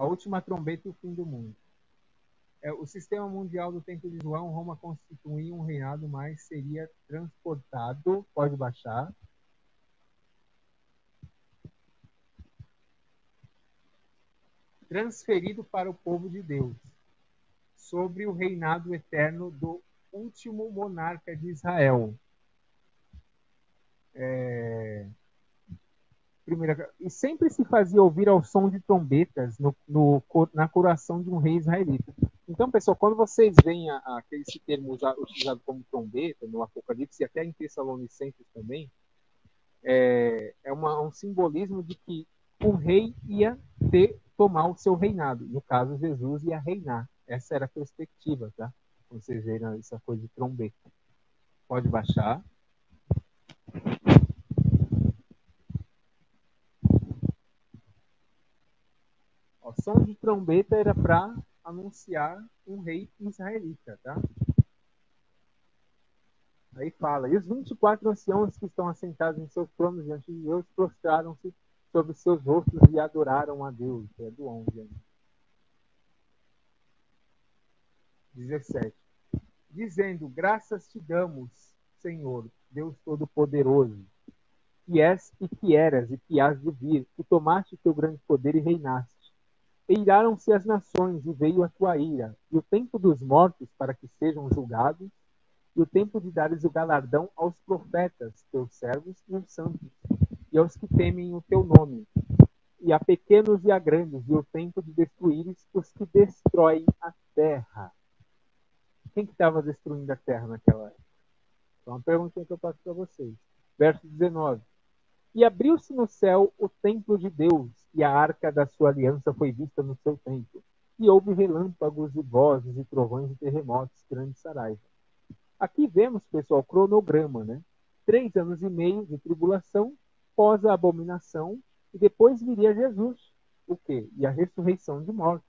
A última trombeta e o fim do mundo. É, o sistema mundial do tempo de João, Roma constituía um reinado, mas seria transportado, pode baixar, transferido para o povo de Deus, sobre o reinado eterno do último monarca de Israel. É... Primeira... E sempre se fazia ouvir ao som de trombetas no, no, na coração de um rei israelita. Então, pessoal, quando vocês veem a, a, esse termo utilizado como trombeta no Apocalipse e até em Tessalonicenses também, é, é uma, um simbolismo de que o rei ia ter, tomar o seu reinado. No caso, Jesus ia reinar. Essa era a perspectiva, tá? Vocês viram essa coisa de trombeta. Pode baixar. O som de trombeta era para anunciar um rei israelita, tá? Aí fala, e os 24 anciãos que estão assentados em seus tronos diante de Deus prostraram-se sobre seus rostos e adoraram a Deus. É do 11. 17. Dizendo, graças te damos, Senhor, Deus Todo-Poderoso, que és e que eras e que has de vir, que tomaste teu grande poder e reinaste Eiraram-se as nações e veio a tua ira, e o tempo dos mortos para que sejam julgados, e o tempo de dares o galardão aos profetas, teus servos e os santos, e aos que temem o teu nome, e a pequenos e a grandes, e o tempo de destruíres os que destroem a terra. Quem que estava destruindo a terra naquela época? Então, uma pergunta que eu passo para vocês. Verso 19. E abriu-se no céu o templo de Deus, e a arca da sua aliança foi vista no seu templo. E houve relâmpagos e vozes e trovões e terremotos, grande saraiva. Aqui vemos, pessoal, cronograma, né? Três anos e meio de tribulação, pós a abominação, e depois viria Jesus. O quê? E a ressurreição de mortos.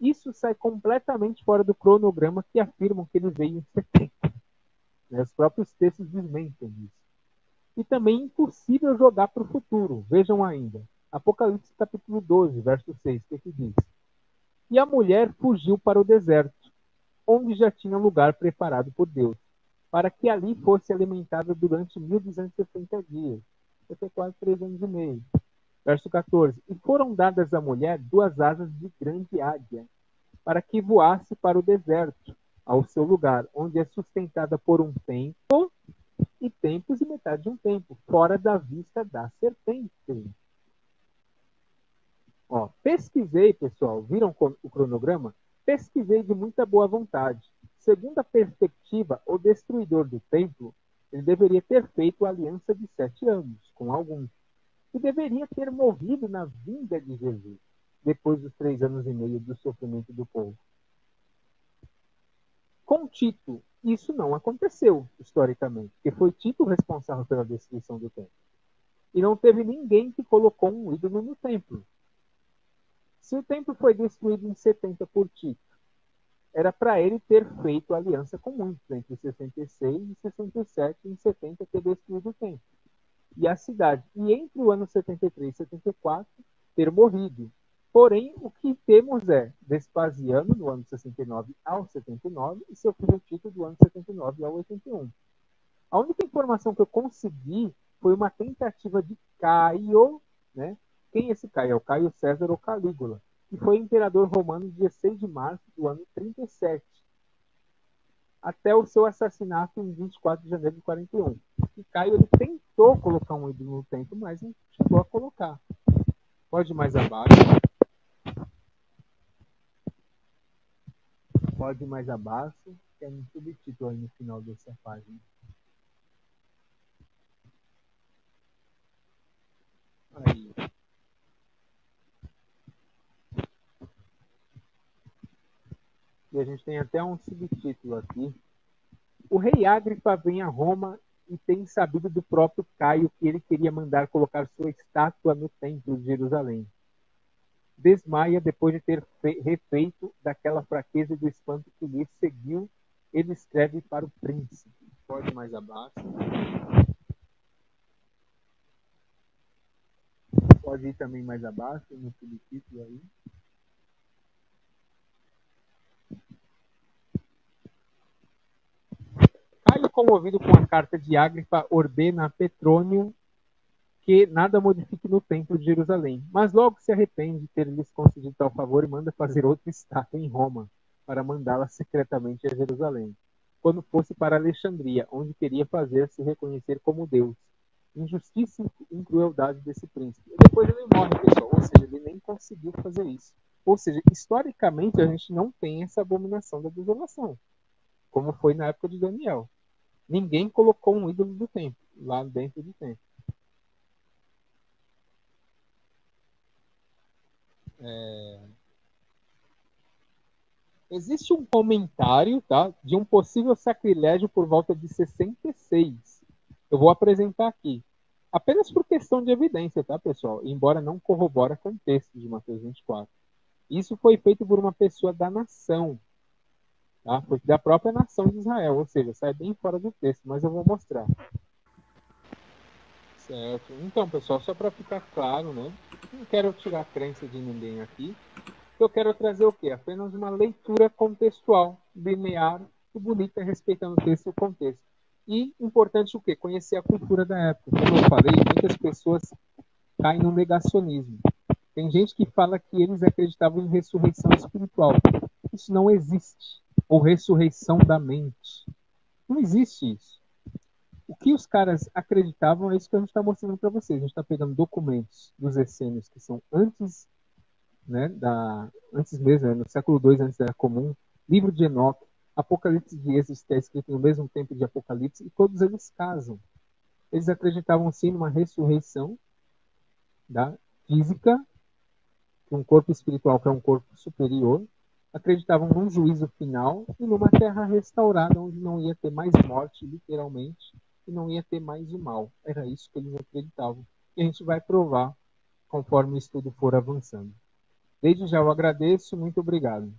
Isso sai completamente fora do cronograma que afirmam que ele veio em setembro. Né? Os próprios textos desmentem isso e também impossível jogar para o futuro. Vejam ainda. Apocalipse capítulo 12, verso 6, que, é que diz? E a mulher fugiu para o deserto, onde já tinha lugar preparado por Deus, para que ali fosse alimentada durante 1260 dias, até quase três anos e meio. Verso 14. E foram dadas à mulher duas asas de grande águia, para que voasse para o deserto, ao seu lugar, onde é sustentada por um tempo e tempos e metade de um tempo, fora da vista da serpente. Pesquisei, pessoal, viram o cronograma? Pesquisei de muita boa vontade. Segundo a perspectiva, o destruidor do templo, ele deveria ter feito a aliança de sete anos com alguns, e deveria ter morrido na vinda de Jesus, depois dos três anos e meio do sofrimento do povo. Com Tito, isso não aconteceu historicamente, porque foi Tito responsável pela destruição do templo. E não teve ninguém que colocou um ídolo no templo. Se o templo foi destruído em 70 por Tito, era para ele ter feito aliança com muitos, entre 66 e 67, e em 70 ter destruído o templo. E a cidade. E entre o ano 73 e 74, ter morrido. Porém, o que temos é Vespasiano, do ano 69 ao 79, e seu filho Tito, do ano 79 ao 81. A única informação que eu consegui foi uma tentativa de Caio, né? Quem é esse Caio? É o Caio César ou Calígula, que foi imperador romano 16 de março do ano 37, até o seu assassinato em 24 de janeiro de 41. E Caio ele tentou colocar um ídolo no templo, mas não chegou a colocar. Pode ir mais abaixo. Pode ir mais abaixo, tem um subtítulo aí no final dessa página. Aí. E a gente tem até um subtítulo aqui. O rei Agripa vem a Roma e tem sabido do próprio Caio que ele queria mandar colocar sua estátua no templo de Jerusalém desmaia depois de ter refeito daquela fraqueza e do espanto que lhe seguiu. Ele escreve para o príncipe. Pode mais abaixo. Pode ir também mais abaixo, no subtítulo aí. Comovido com a carta de Agripa, ordena a Petrônio que nada modifique no templo de Jerusalém, mas logo se arrepende de ter lhes concedido tal favor e manda fazer outra estátua em Roma, para mandá-la secretamente a Jerusalém, quando fosse para Alexandria, onde queria fazer-se reconhecer como Deus. Injustiça e crueldade desse príncipe. E depois ele morre, pessoal, ou seja, ele nem conseguiu fazer isso. Ou seja, historicamente a gente não tem essa abominação da desolação, como foi na época de Daniel. Ninguém colocou um ídolo do templo lá dentro do templo. É... Existe um comentário tá, de um possível sacrilégio por volta de 66. Eu vou apresentar aqui. Apenas por questão de evidência, tá, pessoal? Embora não corrobora com o texto de Mateus 24. Isso foi feito por uma pessoa da nação. Tá? Da própria nação de Israel. Ou seja, sai bem fora do texto, mas eu vou mostrar. Certo. Então, pessoal, só para ficar claro, né? Não quero tirar a crença de ninguém aqui. Eu quero trazer o quê? Apenas uma leitura contextual, linear e bonita, respeitando o texto e o contexto. E importante o quê? Conhecer a cultura da época. Como eu falei, muitas pessoas caem no negacionismo. Tem gente que fala que eles acreditavam em ressurreição espiritual. Isso não existe. Ou ressurreição da mente. Não existe isso. O que os caras acreditavam é isso que a gente está mostrando para vocês. A gente está pegando documentos dos essênios que são antes, né, da, antes mesmo, né, no século II antes da Era Comum, livro de Enoque, Apocalipse de Êxodo, que é escrito no mesmo tempo de Apocalipse, e todos eles casam. Eles acreditavam sim numa ressurreição da física, um corpo espiritual que é um corpo superior, acreditavam num juízo final e numa terra restaurada onde não ia ter mais morte, literalmente, e não ia ter mais o mal. Era isso que eles acreditavam. E a gente vai provar conforme o estudo for avançando. Desde já eu agradeço, muito obrigado.